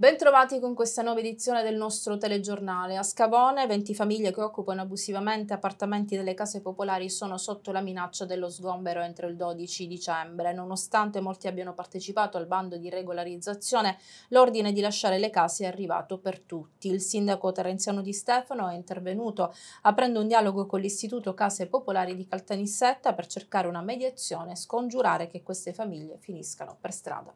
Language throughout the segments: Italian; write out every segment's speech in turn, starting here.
Bentrovati con questa nuova edizione del nostro telegiornale. A Scavone, 20 famiglie che occupano abusivamente appartamenti delle case popolari sono sotto la minaccia dello sgombero entro il 12 dicembre. Nonostante molti abbiano partecipato al bando di regolarizzazione, l'ordine di lasciare le case è arrivato per tutti. Il sindaco Terenziano Di Stefano è intervenuto aprendo un dialogo con l'Istituto Case Popolari di Caltanissetta per cercare una mediazione e scongiurare che queste famiglie finiscano per strada.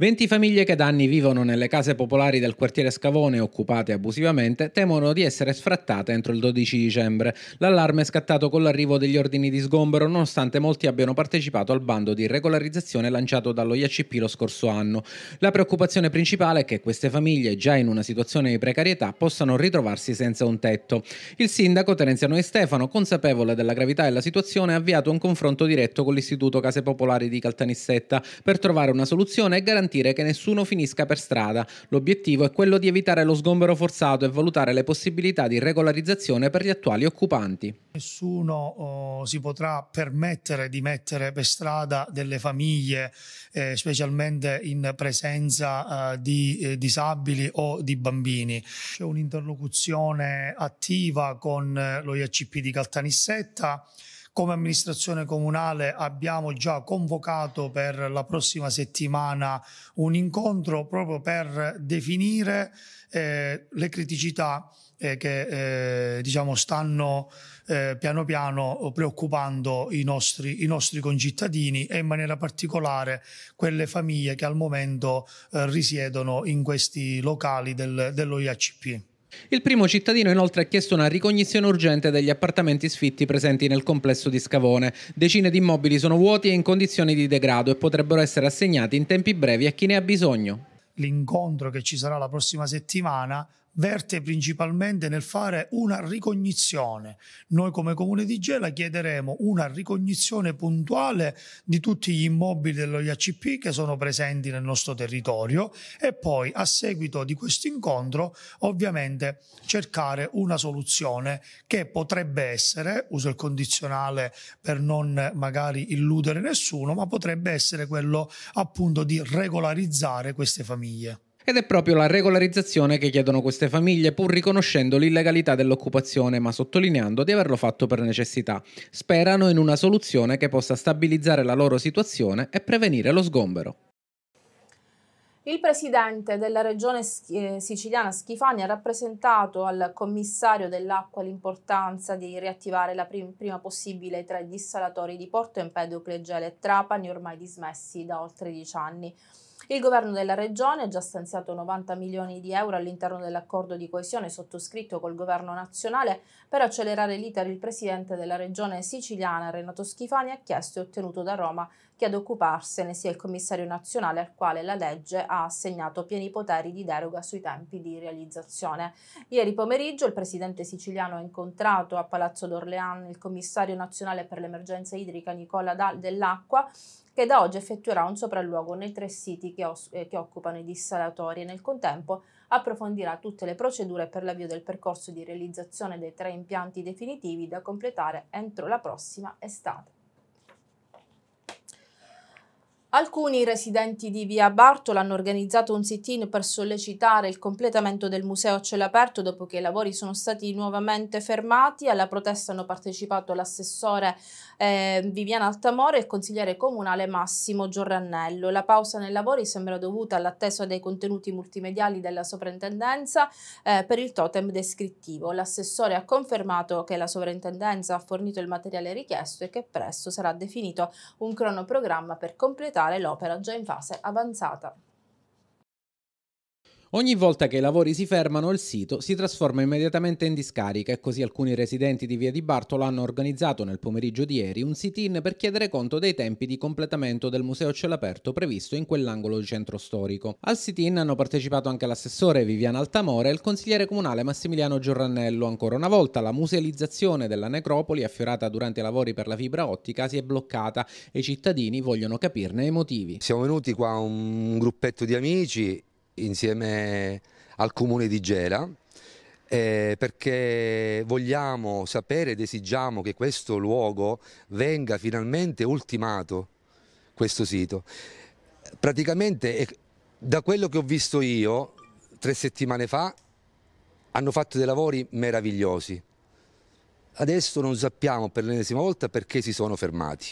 20 famiglie che da anni vivono nelle case popolari del quartiere Scavone occupate abusivamente temono di essere sfrattate entro il 12 dicembre. L'allarme è scattato con l'arrivo degli ordini di sgombero nonostante molti abbiano partecipato al bando di regolarizzazione lanciato dallo IACP lo scorso anno. La preoccupazione principale è che queste famiglie, già in una situazione di precarietà, possano ritrovarsi senza un tetto. Il sindaco Terenziano e Stefano, consapevole della gravità della situazione, ha avviato un confronto diretto con l'Istituto Case Popolari di Caltanissetta per trovare una soluzione e garantire garantire che nessuno finisca per strada. L'obiettivo è quello di evitare lo sgombero forzato e valutare le possibilità di regolarizzazizione per gli attuali occupanti. Nessuno oh, si potrà permettere di mettere per strada delle famiglie, eh, specialmente in presenza eh, di eh, disabili o di bambini. C'è un'interlocuzione attiva con eh, lo IACP di Caltanissetta come amministrazione comunale abbiamo già convocato per la prossima settimana un incontro proprio per definire eh, le criticità eh, che eh, diciamo stanno eh, piano piano preoccupando i nostri, i nostri, concittadini e in maniera particolare quelle famiglie che al momento eh, risiedono in questi locali del, dello IACP. Il primo cittadino inoltre ha chiesto una ricognizione urgente degli appartamenti sfitti presenti nel complesso di Scavone. Decine di immobili sono vuoti e in condizioni di degrado e potrebbero essere assegnati in tempi brevi a chi ne ha bisogno. L'incontro che ci sarà la prossima settimana verte principalmente nel fare una ricognizione. Noi come Comune di Gela chiederemo una ricognizione puntuale di tutti gli immobili dello IACP che sono presenti nel nostro territorio e poi a seguito di questo incontro ovviamente cercare una soluzione che potrebbe essere, uso il condizionale per non magari illudere nessuno, ma potrebbe essere quello appunto di regolarizzare queste famiglie. Ed è proprio la regolarizzazione che chiedono queste famiglie, pur riconoscendo l'illegalità dell'occupazione, ma sottolineando di averlo fatto per necessità. Sperano in una soluzione che possa stabilizzare la loro situazione e prevenire lo sgombero. Il presidente della regione eh, siciliana Schifani ha rappresentato al commissario dell'acqua l'importanza di riattivare la prim prima possibile i tre dissalatori di Porto Empedocle, Gele e Trapani ormai dismessi da oltre dieci anni. Il governo della regione ha già stanziato 90 milioni di euro all'interno dell'accordo di coesione sottoscritto col governo nazionale per accelerare l'iter. Il presidente della regione siciliana Renato Schifani ha chiesto e ottenuto da Roma che ad occuparsene sia il commissario nazionale al quale la legge ha assegnato pieni poteri di deroga sui tempi di realizzazione. Ieri pomeriggio il presidente siciliano ha incontrato a Palazzo d'Orleans il commissario nazionale per l'emergenza idrica Nicola Dell'Acqua che da oggi effettuerà un sopralluogo nei tre siti che, eh, che occupano i dissalatori e nel contempo approfondirà tutte le procedure per l'avvio del percorso di realizzazione dei tre impianti definitivi da completare entro la prossima estate. Alcuni residenti di via Bartola hanno organizzato un sit-in per sollecitare il completamento del museo a cielo aperto dopo che i lavori sono stati nuovamente fermati. Alla protesta hanno partecipato l'assessore eh, Viviana Altamore e il consigliere comunale Massimo Giorrannello. La pausa nei lavori sembra dovuta all'attesa dei contenuti multimediali della sovrintendenza eh, per il totem descrittivo. L'assessore ha confermato che la sovrintendenza ha fornito il materiale richiesto e che presto sarà definito un cronoprogramma per completare completare l'opera già in fase avanzata. Ogni volta che i lavori si fermano, il sito si trasforma immediatamente in discarica e così alcuni residenti di Via di Bartolo hanno organizzato nel pomeriggio di ieri un sit-in per chiedere conto dei tempi di completamento del museo cielo aperto previsto in quell'angolo di centro storico. Al sit-in hanno partecipato anche l'assessore Viviana Altamore e il consigliere comunale Massimiliano Giorrannello. Ancora una volta la musealizzazione della necropoli affiorata durante i lavori per la fibra ottica si è bloccata e i cittadini vogliono capirne i motivi. Siamo venuti qua un gruppetto di amici insieme al comune di Gela eh, perché vogliamo sapere ed esigiamo che questo luogo venga finalmente ultimato, questo sito. Praticamente Da quello che ho visto io, tre settimane fa, hanno fatto dei lavori meravigliosi. Adesso non sappiamo per l'ennesima volta perché si sono fermati.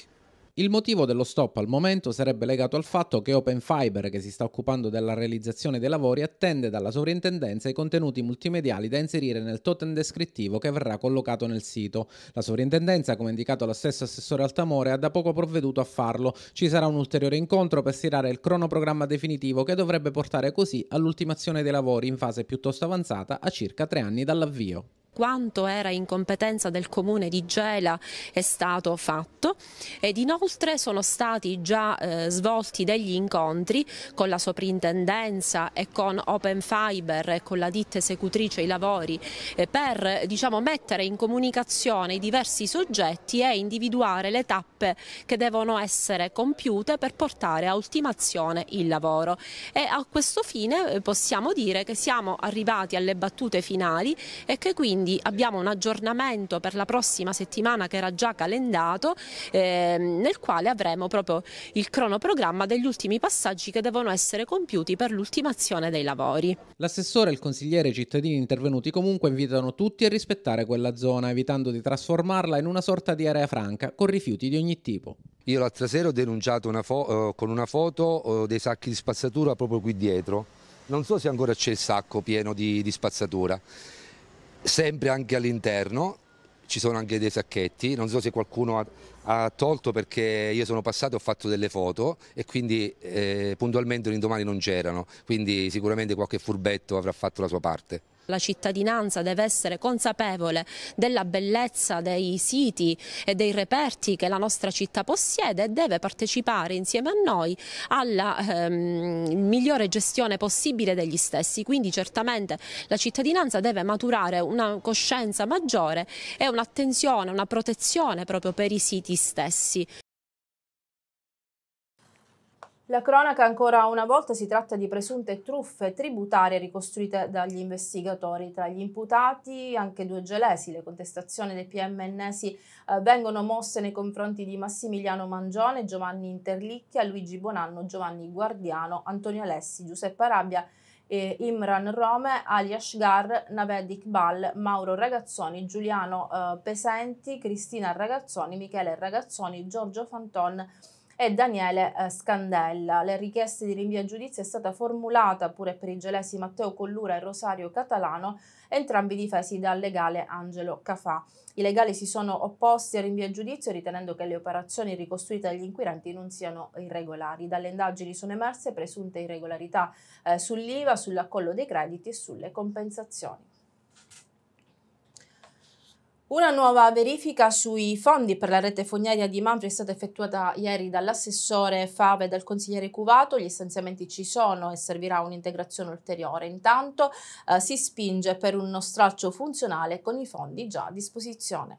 Il motivo dello stop al momento sarebbe legato al fatto che Open Fiber, che si sta occupando della realizzazione dei lavori, attende dalla sovrintendenza i contenuti multimediali da inserire nel totem descrittivo che verrà collocato nel sito. La sovrintendenza, come indicato lo stesso assessore Altamore, ha da poco provveduto a farlo. Ci sarà un ulteriore incontro per stirare il cronoprogramma definitivo che dovrebbe portare così all'ultimazione dei lavori in fase piuttosto avanzata a circa tre anni dall'avvio quanto era in competenza del comune di Gela è stato fatto ed inoltre sono stati già eh, svolti degli incontri con la soprintendenza e con Open Fiber e con la ditta esecutrice i lavori eh, per diciamo, mettere in comunicazione i diversi soggetti e individuare le tappe che devono essere compiute per portare a ultimazione il lavoro. E a questo fine eh, possiamo dire che siamo arrivati alle battute finali e che quindi quindi abbiamo un aggiornamento per la prossima settimana che era già calendato eh, nel quale avremo proprio il cronoprogramma degli ultimi passaggi che devono essere compiuti per l'ultimazione dei lavori. L'assessore e il consigliere cittadini intervenuti comunque invitano tutti a rispettare quella zona evitando di trasformarla in una sorta di area franca con rifiuti di ogni tipo. Io l'altra sera ho denunciato una uh, con una foto uh, dei sacchi di spazzatura proprio qui dietro. Non so se ancora c'è il sacco pieno di, di spazzatura sempre anche all'interno ci sono anche dei sacchetti, non so se qualcuno ha, ha tolto perché io sono passato e ho fatto delle foto e quindi eh, puntualmente l'indomani non c'erano, quindi sicuramente qualche furbetto avrà fatto la sua parte. La cittadinanza deve essere consapevole della bellezza dei siti e dei reperti che la nostra città possiede e deve partecipare insieme a noi alla ehm, migliore gestione possibile degli stessi. Quindi certamente la cittadinanza deve maturare una coscienza maggiore e un'attenzione, una protezione proprio per i siti stessi. La cronaca ancora una volta si tratta di presunte truffe tributarie ricostruite dagli investigatori. Tra gli imputati anche due gelesi. Le contestazioni del PM eh, vengono mosse nei confronti di Massimiliano Mangione, Giovanni Interlicchia, Luigi Bonanno, Giovanni Guardiano, Antonio Alessi, Giuseppe Arabia, eh, Imran Rome, Ali Ashgar, Naved Iqbal, Mauro Ragazzoni, Giuliano eh, Pesenti, Cristina Ragazzoni, Michele Ragazzoni, Giorgio Fanton, e Daniele eh, Scandella. Le richieste di rinvio a giudizio è stata formulata pure per i gelesi Matteo Collura e Rosario Catalano, entrambi difesi dal legale Angelo Cafà. I legali si sono opposti al rinvio a giudizio ritenendo che le operazioni ricostruite dagli inquirenti non siano irregolari. Dalle indagini sono emerse presunte irregolarità eh, sull'IVA, sull'accollo dei crediti e sulle compensazioni. Una nuova verifica sui fondi per la rete fognaria di Manfri è stata effettuata ieri dall'assessore Fave e dal consigliere Cuvato, gli stanziamenti ci sono e servirà un'integrazione ulteriore. Intanto eh, si spinge per uno stralcio funzionale con i fondi già a disposizione.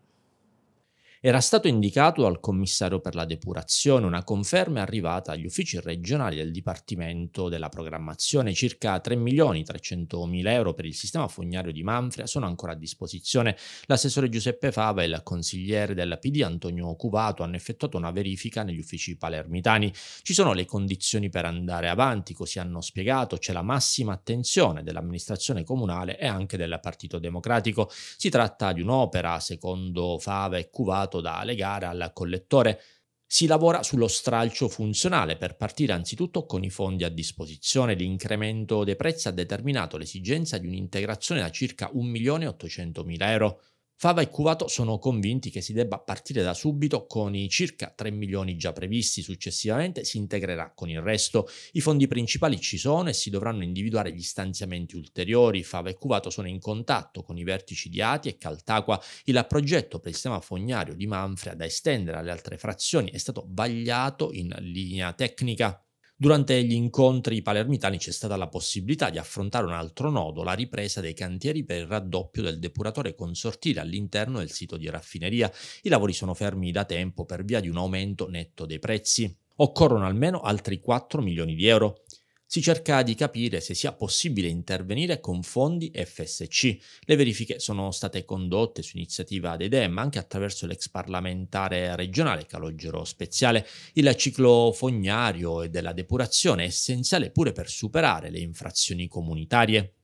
Era stato indicato al commissario per la depurazione, una conferma è arrivata agli uffici regionali del Dipartimento della Programmazione, circa 3 milioni 300 mila euro per il sistema fognario di Manfria sono ancora a disposizione. L'assessore Giuseppe Fava e il consigliere del PD Antonio Cuvato hanno effettuato una verifica negli uffici palermitani. Ci sono le condizioni per andare avanti, così hanno spiegato, c'è la massima attenzione dell'amministrazione comunale e anche del Partito Democratico. Si tratta di un'opera, secondo Fava e Cuvato, dato da legare al collettore. Si lavora sullo stralcio funzionale per partire anzitutto con i fondi a disposizione. L'incremento dei prezzi ha determinato l'esigenza di un'integrazione da circa 1.800.000 euro. Fava e Cuvato sono convinti che si debba partire da subito con i circa 3 milioni già previsti, successivamente si integrerà con il resto. I fondi principali ci sono e si dovranno individuare gli stanziamenti ulteriori. Fava e Cuvato sono in contatto con i vertici di Ati e Caltaqua. Il progetto per il sistema fognario di Manfrea da estendere alle altre frazioni è stato vagliato in linea tecnica. Durante gli incontri palermitani c'è stata la possibilità di affrontare un altro nodo, la ripresa dei cantieri per il raddoppio del depuratore consortile all'interno del sito di raffineria. I lavori sono fermi da tempo per via di un aumento netto dei prezzi. Occorrono almeno altri 4 milioni di euro. Si cerca di capire se sia possibile intervenire con fondi FSC. Le verifiche sono state condotte su iniziativa dei DEM anche attraverso l'ex parlamentare regionale Calogero Speziale. Il ciclo fognario e della depurazione è essenziale pure per superare le infrazioni comunitarie.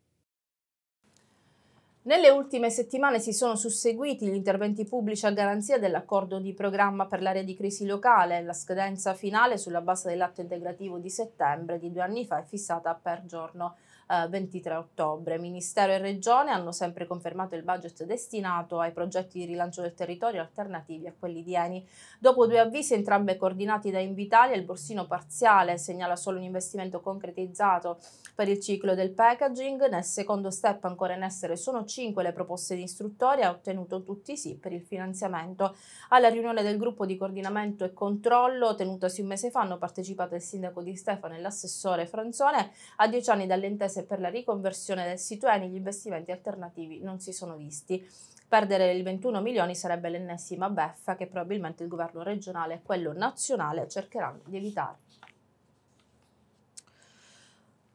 Nelle ultime settimane si sono susseguiti gli interventi pubblici a garanzia dell'accordo di programma per l'area di crisi locale. La scadenza finale sulla base dell'atto integrativo di settembre di due anni fa è fissata per giorno 23 eh, ottobre. Ministero e Regione hanno sempre confermato il budget destinato ai progetti di rilancio del territorio alternativi a quelli di Eni. Dopo due avvisi, entrambe coordinati da Invitalia, il borsino parziale segnala solo un investimento concretizzato per il ciclo del packaging. Nel secondo step ancora in essere sono cinque le proposte di istruttoria, ha ottenuto tutti sì per il finanziamento. Alla riunione del gruppo di coordinamento e controllo tenutasi un mese fa hanno partecipato il sindaco di Stefano e l'assessore Franzone. A dieci anni dall'intesa per la riconversione del sito Eni gli investimenti alternativi non si sono visti. Perdere il 21 milioni sarebbe l'ennesima beffa che probabilmente il governo regionale e quello nazionale cercheranno di evitare.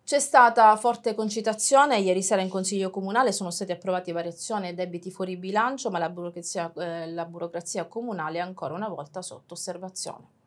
C'è stata forte concitazione, ieri sera in Consiglio Comunale sono stati approvati variazioni e debiti fuori bilancio, ma la burocrazia, eh, la burocrazia comunale è ancora una volta sotto osservazione.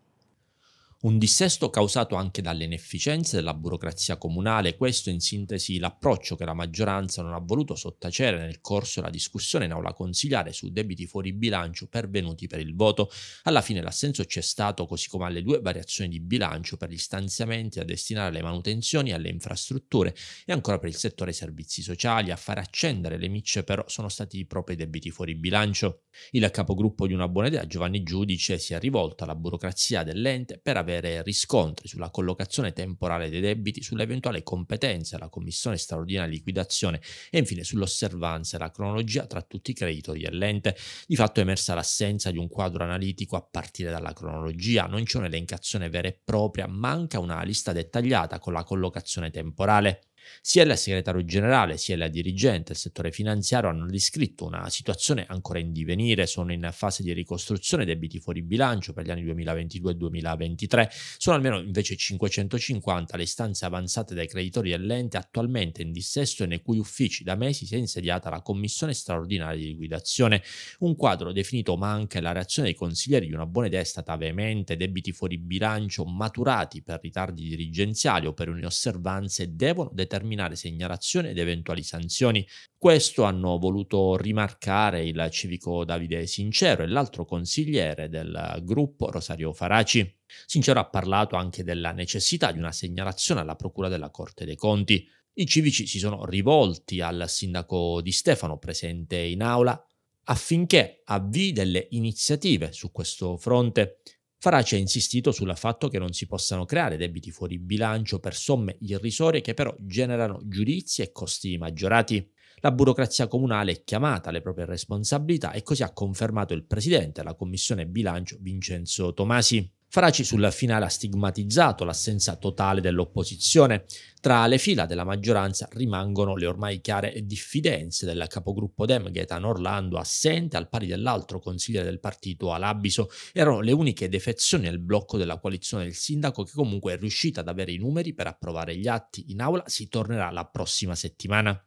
Un dissesto causato anche dalle inefficienze della burocrazia comunale, questo in sintesi l'approccio che la maggioranza non ha voluto sottacere nel corso della discussione in aula consigliare su debiti fuori bilancio pervenuti per il voto. Alla fine l'assenso c'è stato così come alle due variazioni di bilancio per gli stanziamenti a destinare alle manutenzioni e alle infrastrutture e ancora per il settore servizi sociali. A fare accendere le micce però sono stati i debiti fuori bilancio. Il capogruppo di una buona idea, Giovanni Giudice, si è rivolto alla burocrazia dell'ente per avere avere riscontri sulla collocazione temporale dei debiti, sull'eventuale competenza della Commissione straordinaria di liquidazione e infine sull'osservanza e la cronologia tra tutti i creditori dell'ente. Di fatto è emersa l'assenza di un quadro analitico a partire dalla cronologia, non c'è un'elencazione vera e propria, manca una lista dettagliata con la collocazione temporale. Sia il segretario generale sia il dirigente del settore finanziario hanno descritto una situazione ancora in divenire, sono in fase di ricostruzione debiti fuori bilancio per gli anni 2022 e 2023, sono almeno invece 550 le istanze avanzate dai creditori dell'ente attualmente in dissesto e nei cui uffici da mesi si è insediata la commissione straordinaria di liquidazione, un quadro definito ma anche la reazione dei consiglieri di una buona idea è stata veemente, debiti fuori bilancio maturati per ritardi dirigenziali o per inosservanze devono determinare determinare segnalazioni ed eventuali sanzioni. Questo hanno voluto rimarcare il civico Davide Sincero e l'altro consigliere del gruppo Rosario Faraci. Sincero ha parlato anche della necessità di una segnalazione alla Procura della Corte dei Conti. I civici si sono rivolti al sindaco di Stefano presente in aula affinché avvii delle iniziative su questo fronte Faraci ha insistito sul fatto che non si possano creare debiti fuori bilancio per somme irrisorie che però generano giudizi e costi maggiorati. La burocrazia comunale è chiamata alle proprie responsabilità e così ha confermato il presidente della commissione bilancio Vincenzo Tomasi. Faraci sul finale ha stigmatizzato l'assenza totale dell'opposizione. Tra le fila della maggioranza rimangono le ormai chiare diffidenze del capogruppo Dem Gaetano Orlando assente al pari dell'altro consigliere del partito Alabiso. Erano le uniche defezioni al blocco della coalizione del sindaco che comunque è riuscita ad avere i numeri per approvare gli atti. In aula si tornerà la prossima settimana.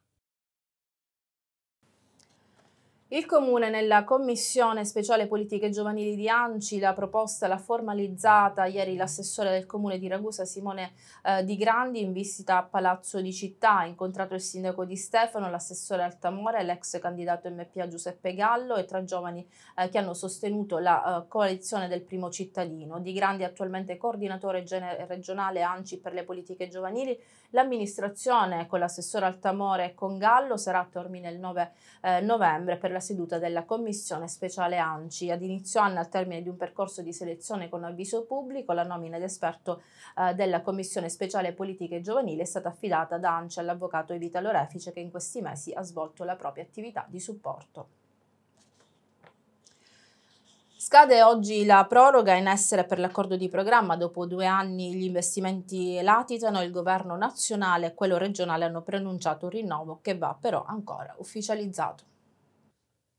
Il Comune nella Commissione Speciale Politiche Giovanili di Anci la proposta l'ha formalizzata ieri l'assessore del Comune di Ragusa Simone eh, Di Grandi in visita a Palazzo di Città, ha incontrato il sindaco di Stefano, l'assessore Altamore l'ex candidato MPA Giuseppe Gallo e tra giovani eh, che hanno sostenuto la uh, coalizione del primo cittadino. Di Grandi attualmente coordinatore regionale Anci per le politiche giovanili, l'amministrazione con l'assessore Altamore e con Gallo sarà a Tormine il 9 eh, novembre per la seduta della Commissione speciale ANCI. Ad inizio anno, al termine di un percorso di selezione con avviso pubblico, la nomina d'esperto eh, della Commissione speciale politiche giovanili è stata affidata da ANCI all'avvocato Evita Lorefice che in questi mesi ha svolto la propria attività di supporto. Scade oggi la proroga in essere per l'accordo di programma. Dopo due anni gli investimenti latitano, il governo nazionale e quello regionale hanno preannunciato un rinnovo che va però ancora ufficializzato.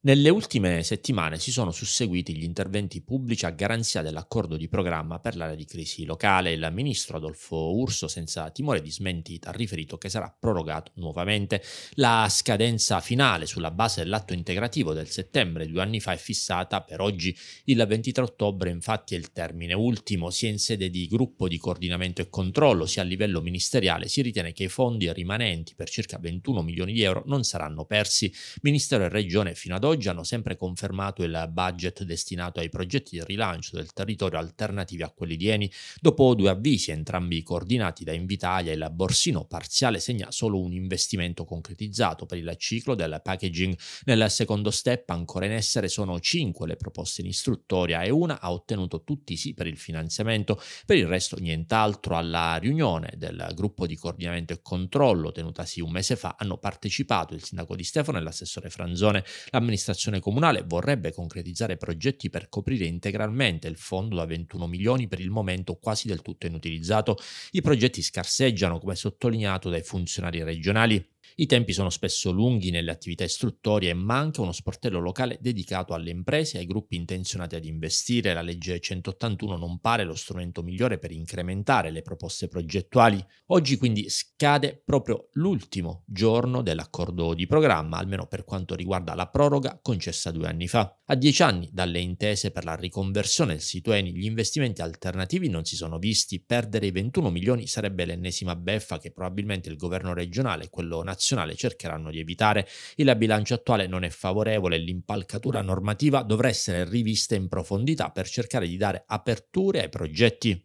Nelle ultime settimane si sono susseguiti gli interventi pubblici a garanzia dell'accordo di programma per l'area di crisi locale. Il ministro Adolfo Urso, senza timore di smentita, ha riferito che sarà prorogato nuovamente. La scadenza finale sulla base dell'atto integrativo del settembre due anni fa è fissata per oggi. Il 23 ottobre infatti è il termine ultimo, sia in sede di gruppo di coordinamento e controllo, sia a livello ministeriale. Si ritiene che i fondi rimanenti per circa 21 milioni di euro non saranno persi. Ministero e Regione fino ad oggi oggi hanno sempre confermato il budget destinato ai progetti di rilancio del territorio alternativi a quelli di Eni. Dopo due avvisi, entrambi coordinati da Invitalia, il borsino parziale segna solo un investimento concretizzato per il ciclo del packaging. Nel secondo step, ancora in essere, sono cinque le proposte in istruttoria e una ha ottenuto tutti sì per il finanziamento. Per il resto, nient'altro. Alla riunione del gruppo di coordinamento e controllo tenutasi un mese fa hanno partecipato il sindaco di Stefano e l'assessore Franzone. L'amministrazione l'amministrazione comunale vorrebbe concretizzare progetti per coprire integralmente il fondo da 21 milioni per il momento quasi del tutto inutilizzato. I progetti scarseggiano, come sottolineato dai funzionari regionali. I tempi sono spesso lunghi nelle attività istruttorie e manca uno sportello locale dedicato alle imprese e ai gruppi intenzionati ad investire. La legge 181 non pare lo strumento migliore per incrementare le proposte progettuali. Oggi quindi scade proprio l'ultimo giorno dell'accordo di programma, almeno per quanto riguarda la proroga concessa due anni fa. A dieci anni dalle intese per la riconversione del sito Eni, gli investimenti alternativi non si sono visti. Perdere i 21 milioni sarebbe l'ennesima beffa che probabilmente il governo regionale e quello nazionale nazionale cercheranno di evitare. Il bilancio attuale non è favorevole e l'impalcatura normativa dovrà essere rivista in profondità per cercare di dare aperture ai progetti.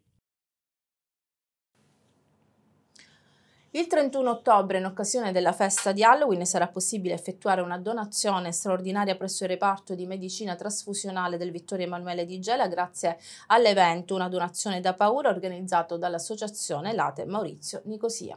Il 31 ottobre, in occasione della festa di Halloween, sarà possibile effettuare una donazione straordinaria presso il reparto di medicina trasfusionale del Vittorio Emanuele di Gela grazie all'evento Una donazione da paura organizzato dall'associazione Late Maurizio Nicosia.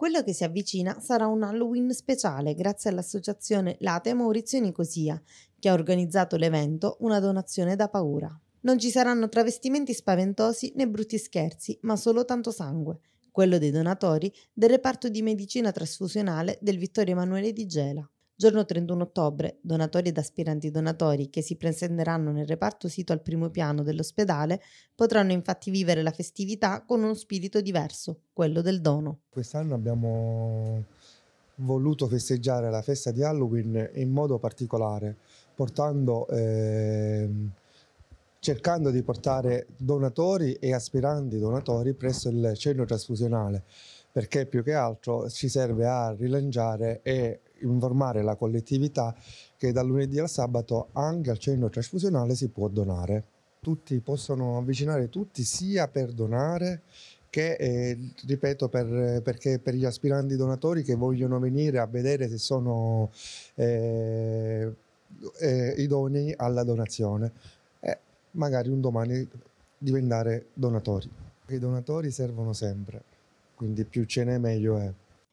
Quello che si avvicina sarà un Halloween speciale grazie all'associazione Late Maurizio Nicosia, che ha organizzato l'evento Una donazione da paura. Non ci saranno travestimenti spaventosi né brutti scherzi, ma solo tanto sangue, quello dei donatori del reparto di medicina trasfusionale del Vittorio Emanuele di Gela. Giorno 31 ottobre, donatori ed aspiranti donatori che si presenteranno nel reparto sito al primo piano dell'ospedale potranno infatti vivere la festività con uno spirito diverso, quello del dono. Quest'anno abbiamo voluto festeggiare la festa di Halloween in modo particolare, portando, eh, cercando di portare donatori e aspiranti donatori presso il centro trasfusionale, perché più che altro ci serve a rilanciare e informare la collettività che dal lunedì al sabato anche al centro trasfusionale si può donare. Tutti possono avvicinare tutti sia per donare che, eh, ripeto, per, perché per gli aspiranti donatori che vogliono venire a vedere se sono eh, eh, idonei alla donazione e magari un domani diventare donatori. I donatori servono sempre, quindi più ce n'è meglio è.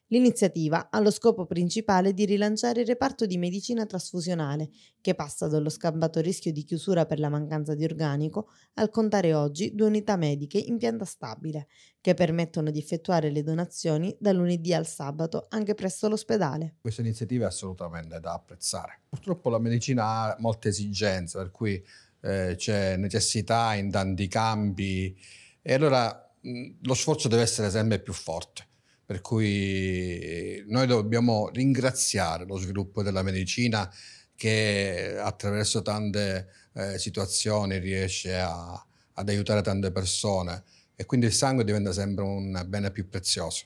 L'iniziativa ha lo scopo principale di rilanciare il reparto di medicina trasfusionale, che passa dallo scambato rischio di chiusura per la mancanza di organico al contare oggi due unità mediche in pianta stabile, che permettono di effettuare le donazioni da lunedì al sabato anche presso l'ospedale. Questa iniziativa è assolutamente da apprezzare. Purtroppo la medicina ha molte esigenze, per cui eh, c'è necessità in tanti campi e allora lo sforzo deve essere sempre più forte. Per cui noi dobbiamo ringraziare lo sviluppo della medicina che attraverso tante eh, situazioni riesce a, ad aiutare tante persone. E quindi il sangue diventa sempre un bene più prezioso.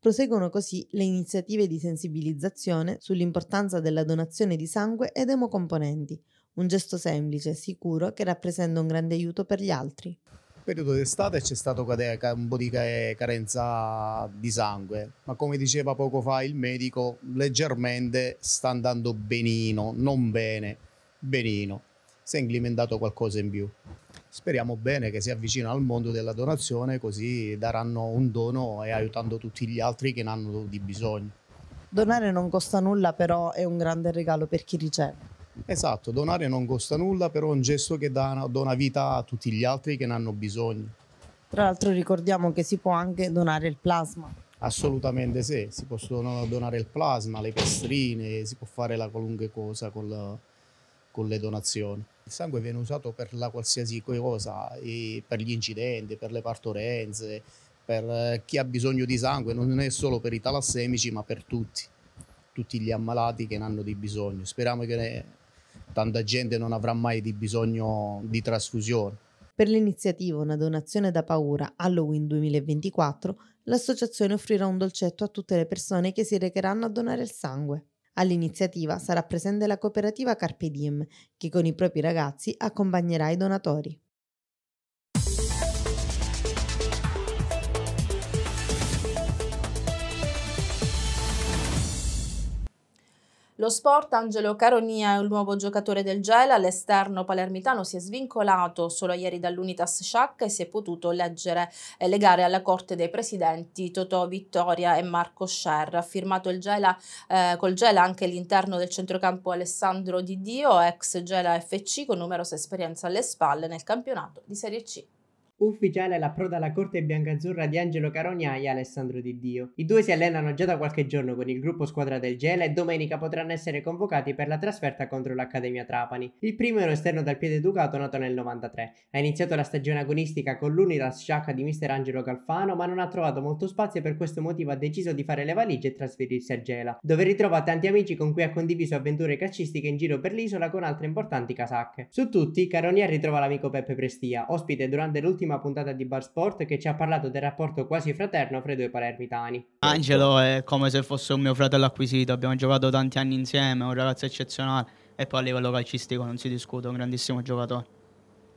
Proseguono così le iniziative di sensibilizzazione sull'importanza della donazione di sangue ed emocomponenti, un gesto semplice e sicuro che rappresenta un grande aiuto per gli altri periodo d'estate c'è stato un po' di carenza di sangue, ma come diceva poco fa il medico, leggermente sta andando benino, non bene, benino. Si è implementato qualcosa in più. Speriamo bene che si avvicino al mondo della donazione, così daranno un dono e aiutando tutti gli altri che ne hanno di bisogno. Donare non costa nulla, però è un grande regalo per chi riceve. Esatto, donare non costa nulla, però è un gesto che dà, dona vita a tutti gli altri che ne hanno bisogno. Tra l'altro ricordiamo che si può anche donare il plasma. Assolutamente sì, si possono donare il plasma, le piastrine, si può fare la qualunque cosa con, la, con le donazioni. Il sangue viene usato per la qualsiasi cosa, per gli incidenti, per le partorenze, per eh, chi ha bisogno di sangue, non è solo per i talassemici ma per tutti, tutti gli ammalati che ne hanno di bisogno. Speriamo che ne, tanta gente non avrà mai di bisogno di trasfusione. Per l'iniziativa Una donazione da paura Halloween 2024, l'associazione offrirà un dolcetto a tutte le persone che si recheranno a donare il sangue. All'iniziativa sarà presente la cooperativa Carpe Diem, che con i propri ragazzi accompagnerà i donatori. Lo sport, Angelo Caronia è il nuovo giocatore del Gela, l'esterno palermitano si è svincolato solo ieri dall'Unitas Sciacca e si è potuto leggere e legare alla corte dei presidenti Totò Vittoria e Marco Scerra. Ha firmato il Gela, eh, col Gela anche l'interno del centrocampo Alessandro Di Dio, ex Gela FC con numerosa esperienza alle spalle nel campionato di Serie C. Ufficiale l'approdo alla corte biancazzurra di Angelo Carogna e Alessandro Di Dio. I due si allenano già da qualche giorno con il gruppo squadra del Gela e domenica potranno essere convocati per la trasferta contro l'Accademia Trapani. Il primo è un esterno dal piede educato nato nel 93. Ha iniziato la stagione agonistica con l'Unitas Sciacca di mister Angelo Calfano ma non ha trovato molto spazio e per questo motivo ha deciso di fare le valigie e trasferirsi a Gela, dove ritrova tanti amici con cui ha condiviso avventure calcistiche in giro per l'isola con altre importanti casacche. Su tutti, Carogna ritrova l'amico Peppe Prestia, ospite durante l'ultima ultima puntata di Bar Sport che ci ha parlato del rapporto quasi fraterno fra i due palermitani. Angelo è come se fosse un mio fratello acquisito, abbiamo giocato tanti anni insieme, è un ragazzo eccezionale e poi a livello calcistico non si discute, è un grandissimo giocatore.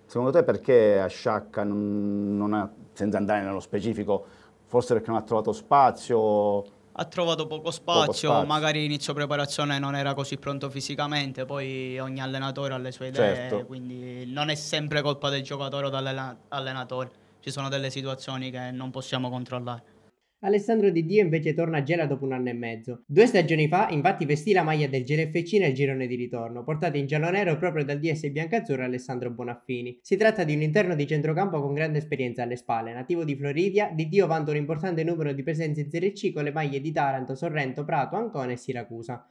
Secondo te perché a Sciacca non, non ha, senza andare nello specifico, forse perché non ha trovato spazio? Ha trovato poco spazio, poco spazio, magari inizio preparazione non era così pronto fisicamente, poi ogni allenatore ha le sue idee, certo. quindi non è sempre colpa del giocatore o dell'allenatore, ci sono delle situazioni che non possiamo controllare. Alessandro Di Dio invece torna a Gela dopo un anno e mezzo. Due stagioni fa, infatti, vestì la maglia del Gela FC nel girone di ritorno, portata in giallo-nero proprio dal DS biancazzurro Alessandro Bonaffini. Si tratta di un interno di centrocampo con grande esperienza alle spalle, nativo di Floridia, Di Dio vanta un importante numero di presenze in Serie C con le maglie di Taranto, Sorrento, Prato, Ancona e Siracusa.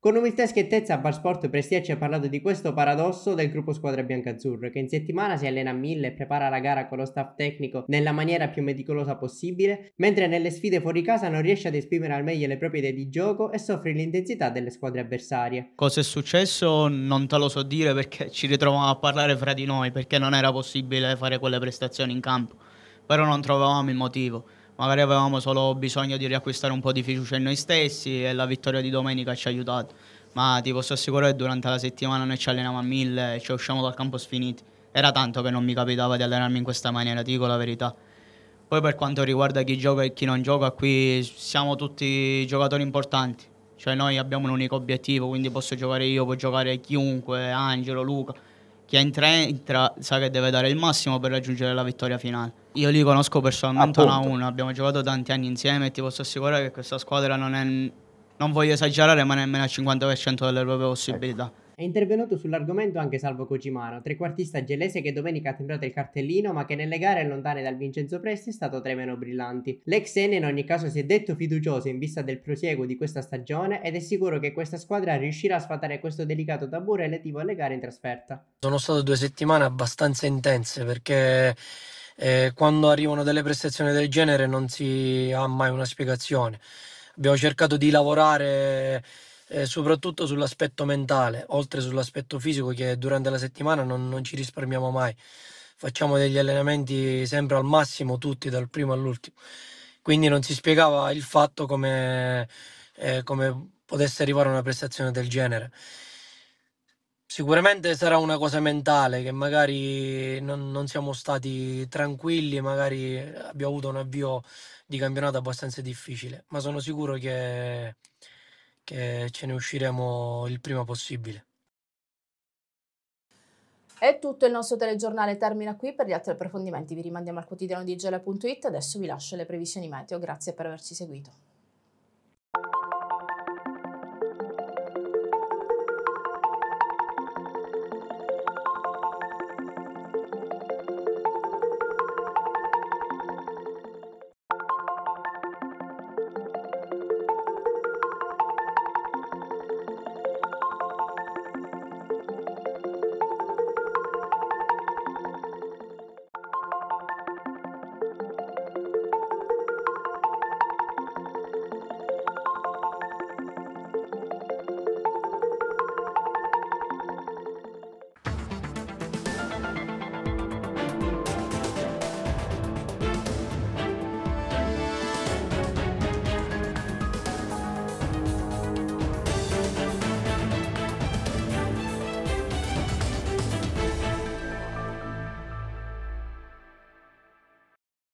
Con umiltà e schiettezza a Barsport Prestia ci ha parlato di questo paradosso del gruppo squadra biancazzurro che in settimana si allena a mille e prepara la gara con lo staff tecnico nella maniera più meticolosa possibile, mentre nelle sfide fuori casa non riesce ad esprimere al meglio le proprie idee di gioco e soffre l'intensità delle squadre avversarie. Cosa è successo? Non te lo so dire perché ci ritrovavamo a parlare fra di noi perché non era possibile fare quelle prestazioni in campo, però non trovavamo il motivo magari avevamo solo bisogno di riacquistare un po' di fiducia in noi stessi e la vittoria di domenica ci ha aiutato. Ma ti posso assicurare che durante la settimana noi ci alleniamo a mille e ci usciamo dal campo sfiniti. Era tanto che non mi capitava di allenarmi in questa maniera, ti dico la verità. Poi per quanto riguarda chi gioca e chi non gioca, qui siamo tutti giocatori importanti. Cioè noi abbiamo un unico obiettivo, quindi posso giocare io, può giocare chiunque, Angelo, Luca chi entra, entra sa che deve dare il massimo per raggiungere la vittoria finale. Io li conosco personalmente uno a uno, abbiamo giocato tanti anni insieme e ti posso assicurare che questa squadra non è, non voglio esagerare, ma nemmeno al 50% delle proprie possibilità. Ecco. È intervenuto sull'argomento anche Salvo Cocimano, trequartista gelese che domenica ha timbrato il cartellino ma che nelle gare lontane dal Vincenzo Presti è stato tra i meno brillanti. L'ex N in ogni caso si è detto fiducioso in vista del prosieguo di questa stagione ed è sicuro che questa squadra riuscirà a sfatare questo delicato tabù relativo alle gare in trasferta. Sono state due settimane abbastanza intense perché eh, quando arrivano delle prestazioni del genere non si ha mai una spiegazione. Abbiamo cercato di lavorare eh, soprattutto sull'aspetto mentale, oltre sull'aspetto fisico che durante la settimana non, non ci risparmiamo mai. Facciamo degli allenamenti sempre al massimo, tutti dal primo all'ultimo. Quindi non si spiegava il fatto come, eh, come potesse arrivare una prestazione del genere. Sicuramente sarà una cosa mentale che magari non, non, siamo stati tranquilli, magari abbiamo avuto un avvio di campionato abbastanza difficile, ma sono sicuro che che ce ne usciremo il prima possibile. È tutto, il nostro telegiornale termina qui, per gli altri approfondimenti vi rimandiamo al quotidiano di gela.it, adesso vi lascio le previsioni meteo, grazie per averci seguito.